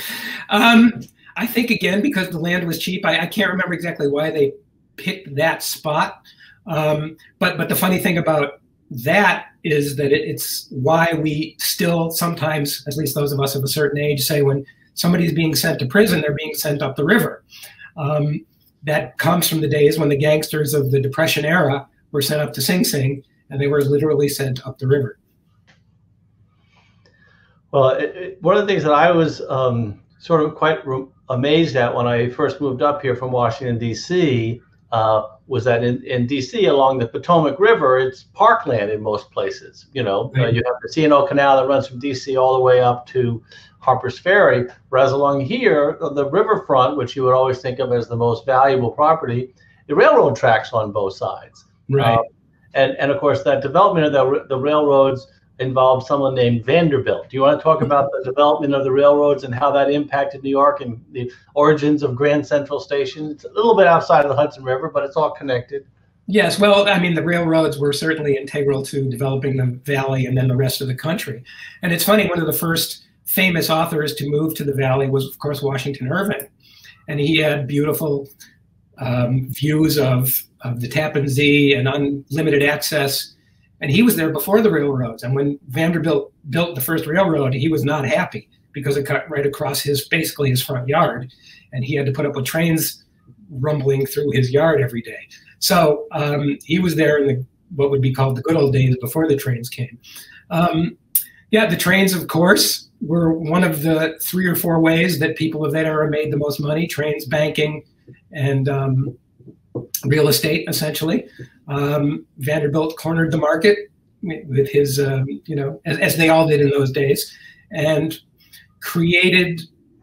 um, I think again because the land was cheap. I, I, can't remember exactly why they picked that spot. Um, but but the funny thing about that is that it, it's why we still sometimes, at least those of us of a certain age, say when somebody's being sent to prison, they're being sent up the river. Um, that comes from the days when the gangsters of the Depression era were sent up to Sing Sing, and they were literally sent up the river. Well, it, it, one of the things that I was um, sort of quite amazed at when I first moved up here from Washington, D.C., uh, was that in, in D.C., along the Potomac River, it's parkland in most places. You know, right. uh, you have the C&O Canal that runs from D.C. all the way up to Harper's Ferry. Whereas along here, the riverfront, which you would always think of as the most valuable property, the railroad tracks on both sides. Right. Uh, and, and of course, that development of the, the railroads involved someone named Vanderbilt. Do you want to talk about the development of the railroads and how that impacted New York and the origins of Grand Central Station? It's a little bit outside of the Hudson River, but it's all connected. Yes, well, I mean, the railroads were certainly integral to developing the valley and then the rest of the country. And it's funny, one of the first famous authors to move to the valley was, of course, Washington Irving. And he had beautiful um, views of, of the Tappan Zee and unlimited access. And he was there before the railroads. And when Vanderbilt built the first railroad, he was not happy because it cut right across his basically his front yard. And he had to put up with trains rumbling through his yard every day. So um, he was there in the, what would be called the good old days before the trains came. Um, yeah, the trains, of course, were one of the three or four ways that people of that era made the most money trains, banking, and um, real estate, essentially. Um, Vanderbilt cornered the market with his, um, you know, as, as, they all did in those days, and created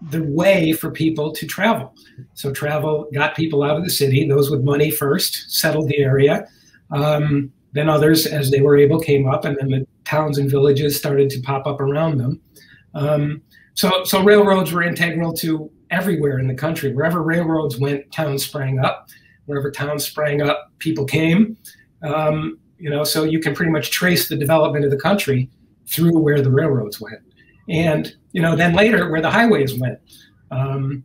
the way for people to travel. So travel got people out of the city. Those with money first settled the area. Um, then others, as they were able, came up, and then the towns and villages started to pop up around them. Um, so, so railroads were integral to everywhere in the country. Wherever railroads went, towns sprang up. Wherever towns sprang up, people came. Um, you know, so you can pretty much trace the development of the country through where the railroads went, and you know, then later where the highways went. Um,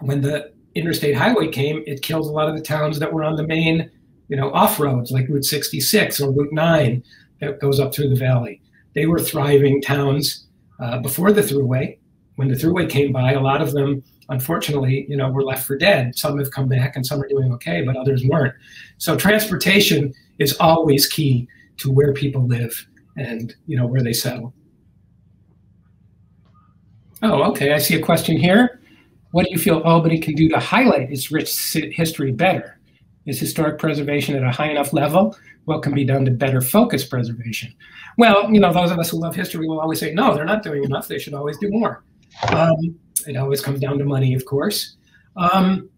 when the interstate highway came, it killed a lot of the towns that were on the main, you know, off roads like Route 66 or Route 9 that goes up through the valley. They were thriving towns uh, before the thruway. When the thruway came by, a lot of them, unfortunately, you know, were left for dead. Some have come back and some are doing okay, but others weren't. So transportation is always key to where people live and you know where they settle. Oh, okay. I see a question here. What do you feel Albany can do to highlight its rich history better? Is historic preservation at a high enough level? What can be done to better focus preservation? Well, you know, those of us who love history will always say, no, they're not doing enough. They should always do more. Um, it always comes down to money, of course. Um,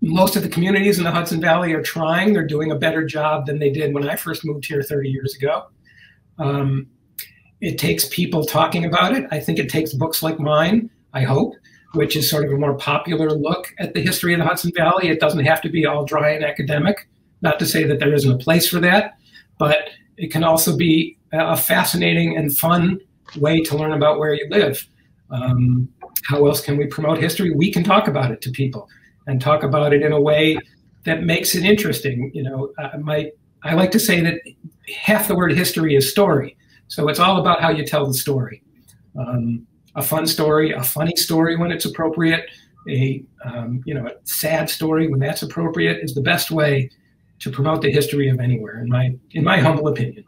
most of the communities in the Hudson Valley are trying. They're doing a better job than they did when I first moved here 30 years ago. Um, it takes people talking about it. I think it takes books like mine, I hope, which is sort of a more popular look at the history of the Hudson Valley. It doesn't have to be all dry and academic. Not to say that there isn't a place for that, but it can also be a fascinating and fun way to learn about where you live. Um, how else can we promote history? We can talk about it to people and talk about it in a way that makes it interesting. You know, my I like to say that half the word history is story. So it's all about how you tell the story. Um, a fun story, a funny story when it's appropriate, a um, you know a sad story when that's appropriate is the best way to promote the history of anywhere, in my in my humble opinion.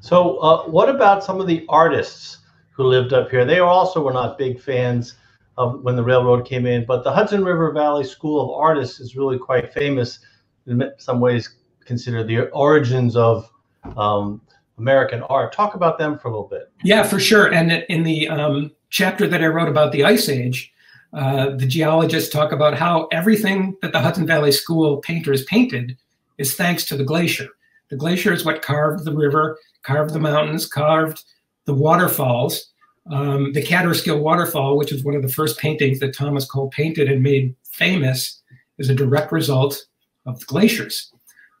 So, uh, what about some of the artists who lived up here? They also were not big fans of when the railroad came in, but the Hudson River Valley School of Artists is really quite famous. In some ways, considered the origins of um, American art. Talk about them for a little bit. Yeah, for sure. And in the um, chapter that I wrote about the Ice Age, uh, the geologists talk about how everything that the Hudson Valley School painters painted is thanks to the glacier. The glacier is what carved the river, carved the mountains, carved the waterfalls. Um, the Kaaterskill waterfall, which is one of the first paintings that Thomas Cole painted and made famous, is a direct result of the glaciers.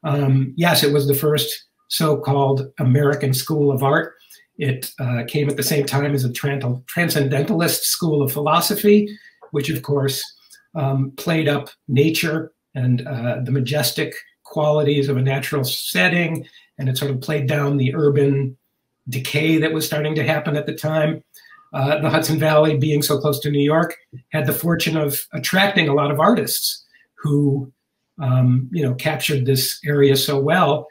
Um, yes, it was the first so-called American School of Art. It uh, came at the same time as a transcendentalist school of philosophy, which of course um, played up nature and uh, the majestic qualities of a natural setting, and it sort of played down the urban decay that was starting to happen at the time. Uh, the Hudson Valley, being so close to New York, had the fortune of attracting a lot of artists who, um, you know, captured this area so well,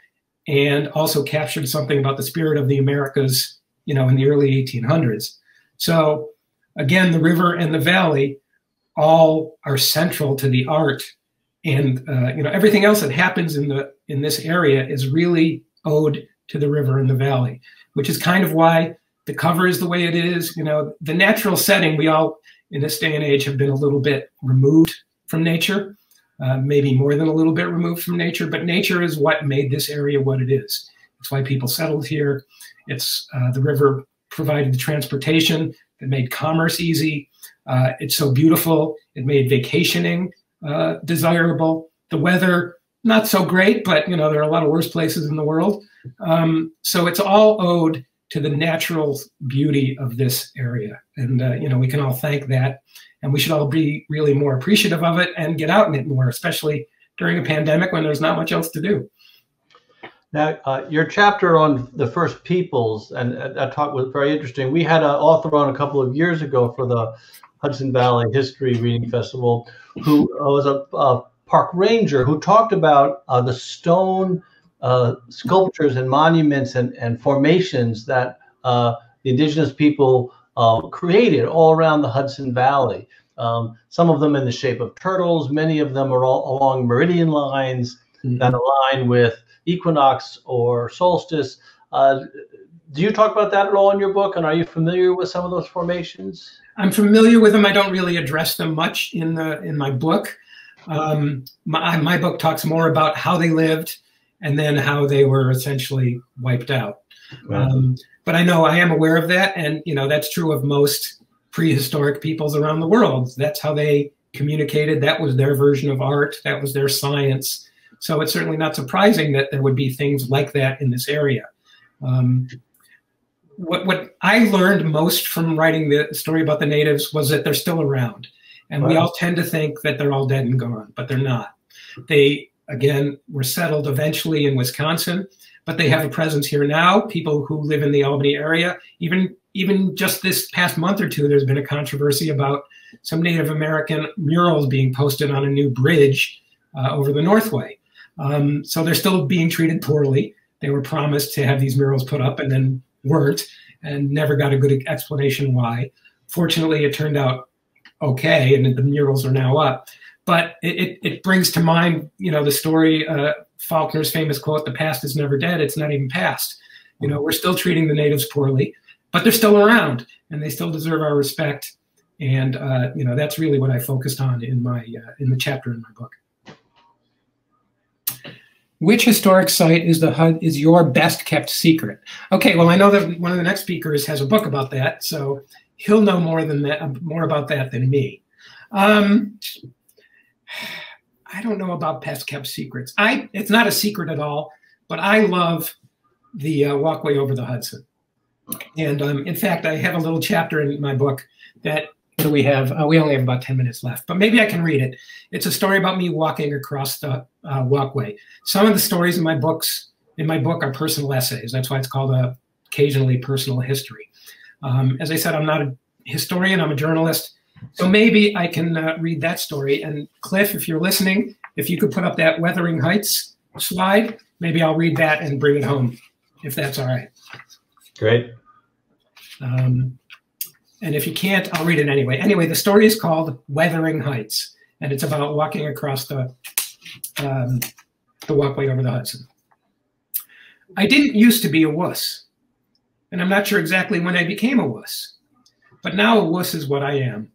and also captured something about the spirit of the Americas, you know, in the early 1800s. So, again, the river and the valley all are central to the art and uh, you know everything else that happens in the in this area is really owed to the river and the valley which is kind of why the cover is the way it is you know the natural setting we all in this day and age have been a little bit removed from nature uh, maybe more than a little bit removed from nature but nature is what made this area what it is it's why people settled here it's uh, the river provided the transportation that made commerce easy uh, it's so beautiful. It made vacationing uh, desirable. The weather, not so great, but you know there are a lot of worse places in the world. Um, so it's all owed to the natural beauty of this area, and uh, you know we can all thank that, and we should all be really more appreciative of it and get out in it more, especially during a pandemic when there's not much else to do. Now, uh, your chapter on the first peoples, and uh, that talk was very interesting. We had an author on a couple of years ago for the Hudson Valley History Reading Festival, who uh, was a, a, park ranger who talked about uh, the stone uh, sculptures and monuments and, and formations that uh, the indigenous people uh, created all around the Hudson Valley. Um, some of them in the shape of turtles, many of them are all along meridian lines mm-hmm. that align with equinox or solstice. Uh, do you talk about that at all in your book? And are you familiar with some of those formations? I'm familiar with them. I don't really address them much in the in my book. Um, my, my book talks more about how they lived and then how they were essentially wiped out. Um, but I know I am aware of that, and you know that's true of most prehistoric peoples around the world. That's how they communicated. That was their version of art. That was their science. So it's certainly not surprising that there would be things like that in this area. Um, what what I learned most from writing the story about the natives was that they're still around, and wow. we all tend to think that they're all dead and gone, but they're not. They again were settled eventually in Wisconsin, but they have a presence here now. People who live in the Albany area, even even just this past month or two, there's been a controversy about some Native American murals being posted on a new bridge uh, over the Northway. Um, so they're still being treated poorly. They were promised to have these murals put up, and then weren't and never got a good explanation why. Fortunately, it turned out okay, and the murals are now up. But it, it, it brings to mind, you know, the story, uh, Faulkner's famous quote, the past is never dead, it's not even past. You know, we're still treating the natives poorly, but they're still around and they still deserve our respect. And uh, you know that's really what I focused on in my uh, in the chapter in my book. Which historic site is the HUD is your best kept secret? Okay, well I know that one of the next speakers has a book about that, so he'll know more than that more about that than me. Um, I don't know about best kept secrets. I it's not a secret at all, but I love the uh, walkway over the Hudson. And um, in fact, I have a little chapter in my book that we have? Uh, we only have about 10 minutes left, but maybe I can read it. It's a story about me walking across the uh, walkway. Some of the stories in my books, in my book, are personal essays. That's why it's called a occasionally personal history. Um, as I said, I'm not a historian. I'm a journalist. So maybe I can uh, read that story. And Cliff, if you're listening, if you could put up that Wuthering Heights slide, maybe I'll read that and bring it home, if that's all right. Great. Um, and if you can't, I'll read it anyway. Anyway, the story is called Wuthering Heights, and it's about walking across the um, the walkway over the Hudson. I didn't used to be a wuss, and I'm not sure exactly when I became a wuss, but now a wuss is what I am.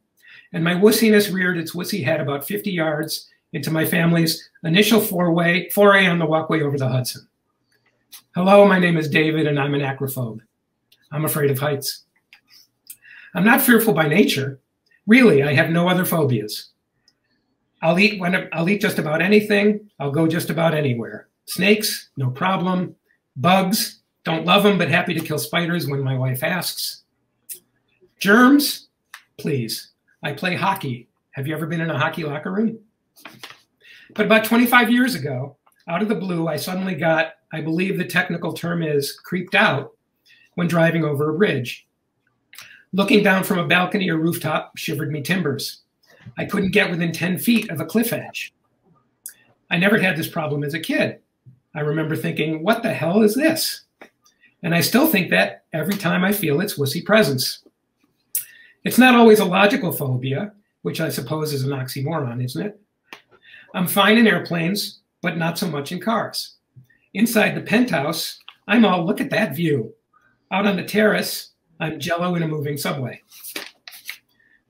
And my wussiness reared its wussy head about 50 yards into my family's initial four-way, foray on the walkway over the Hudson. Hello, my name is David, and I'm an acrophobe. I'm afraid of heights. I'm not fearful by nature. Really, I have no other phobias. I'll eat when I'll eat just about anything. I'll go just about anywhere. Snakes, no problem. Bugs, don't love them, but happy to kill spiders when my wife asks. Germs, please. I play hockey. Have you ever been in a hockey locker room? But about 25 years ago, out of the blue, I suddenly got, I believe the technical term is creeped out when driving over a bridge. Looking down from a balcony or rooftop shivered me timbers. I couldn't get within 10 feet of a cliff edge. I never had this problem as a kid. I remember thinking, what the hell is this? And I still think that every time I feel its wussy presence. It's not always a logical phobia, which I suppose is an oxymoron, isn't it? I'm fine in airplanes, but not so much in cars. Inside the penthouse, I'm all, look at that view. Out on the terrace, I'm jello in a moving subway.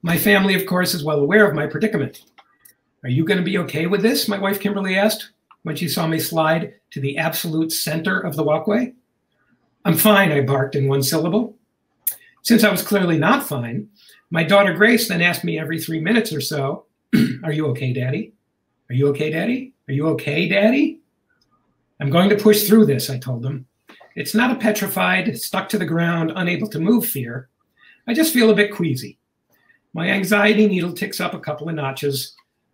My family, of course, is well aware of my predicament. Are you going to be okay with this? My wife Kimberly asked when she saw me slide to the absolute center of the walkway. I'm fine, I barked in one syllable. Since I was clearly not fine, my daughter Grace then asked me every three minutes or so, (clears throat) Are you okay, Daddy? Are you okay, Daddy? Are you okay, Daddy? I'm going to push through this, I told them. It's not a petrified, stuck to the ground, unable to move fear. I just feel a bit queasy. My anxiety needle ticks up a couple of notches,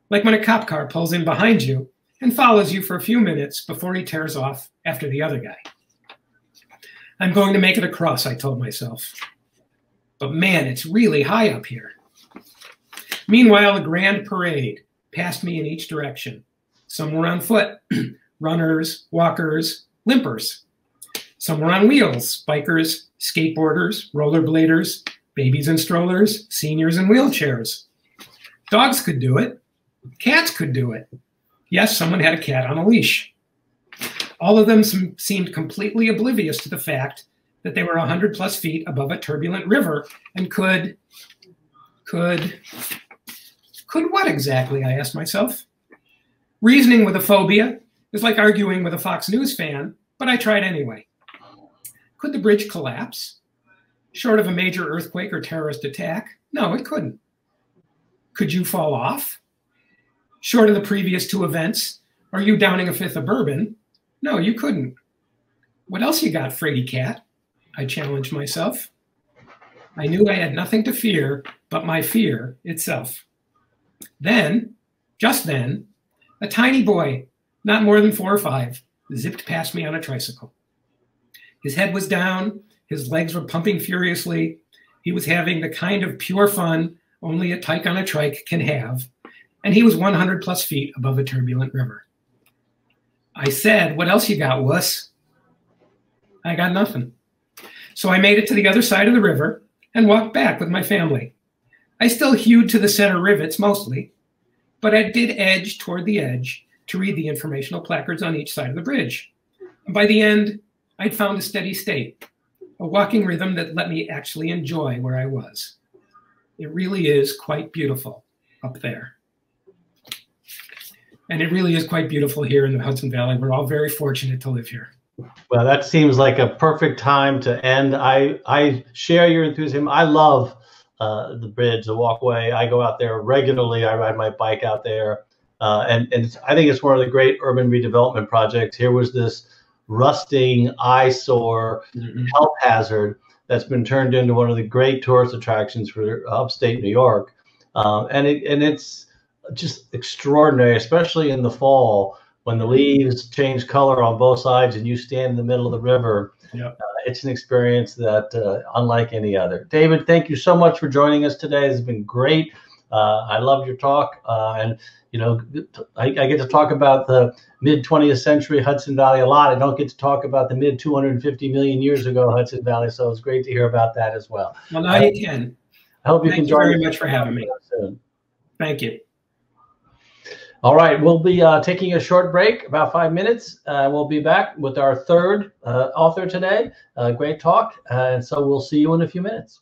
like when a cop car pulls in behind you and follows you for a few minutes before he tears off after the other guy. I'm going to make it across, I told myself. But man, it's really high up here. Meanwhile, a grand parade passed me in each direction. Some were on foot, (clears throat) runners, walkers, limpers. Some were on wheels, bikers, skateboarders, rollerbladers, babies in strollers, seniors in wheelchairs. Dogs could do it. Cats could do it. Yes, someone had a cat on a leash. All of them seemed completely oblivious to the fact that they were 100 plus feet above a turbulent river and could, could, could what exactly? I asked myself. Reasoning with a phobia is like arguing with a Fox News fan, but I tried anyway. Could the bridge collapse? Short of a major earthquake or terrorist attack? No, it couldn't. Could you fall off? Short of the previous two events, are you downing a fifth of bourbon? No, you couldn't. What else you got, Frady Cat? I challenged myself. I knew I had nothing to fear but my fear itself. Then, just then, a tiny boy, not more than four or five, zipped past me on a tricycle. His head was down, his legs were pumping furiously. He was having the kind of pure fun only a tyke on a trike can have, and he was 100 plus feet above a turbulent river. I said, What else you got, wuss? I got nothing. So I made it to the other side of the river and walked back with my family. I still hewed to the center rivets mostly, but I did edge toward the edge to read the informational placards on each side of the bridge. And by the end, I'd found a steady state, a walking rhythm that let me actually enjoy where I was. It really is quite beautiful up there. And it really is quite beautiful here in the Hudson Valley. We're all very fortunate to live here. Well, that seems like a perfect time to end. I I share your enthusiasm. I love uh, the bridge, the walkway. I go out there regularly. I ride my bike out there, uh, and and I think it's one of the great urban redevelopment projects. Here was this rusting eyesore, mm-hmm. health hazard that's been turned into one of the great tourist attractions for upstate New York, um, and it and it's just extraordinary, especially in the fall when the leaves change color on both sides and you stand in the middle of the river. Yep. Uh, it's an experience that uh, unlike any other. David, thank you so much for joining us today. It's been great. Uh, I loved your talk, uh, and you know, I, I, get to talk about the mid 20th century Hudson Valley a lot. I don't get to talk about the mid 250 million years ago Hudson Valley, so it's great to hear about that as well. Well, now I, you can. I hope you Thank can join. Thank you very much for having me. Soon. Thank you. All right, we'll be uh, taking a short break, about five minutes. Uh, we'll be back with our third uh, author today. Uh, great talk. and so we'll see you in a few minutes.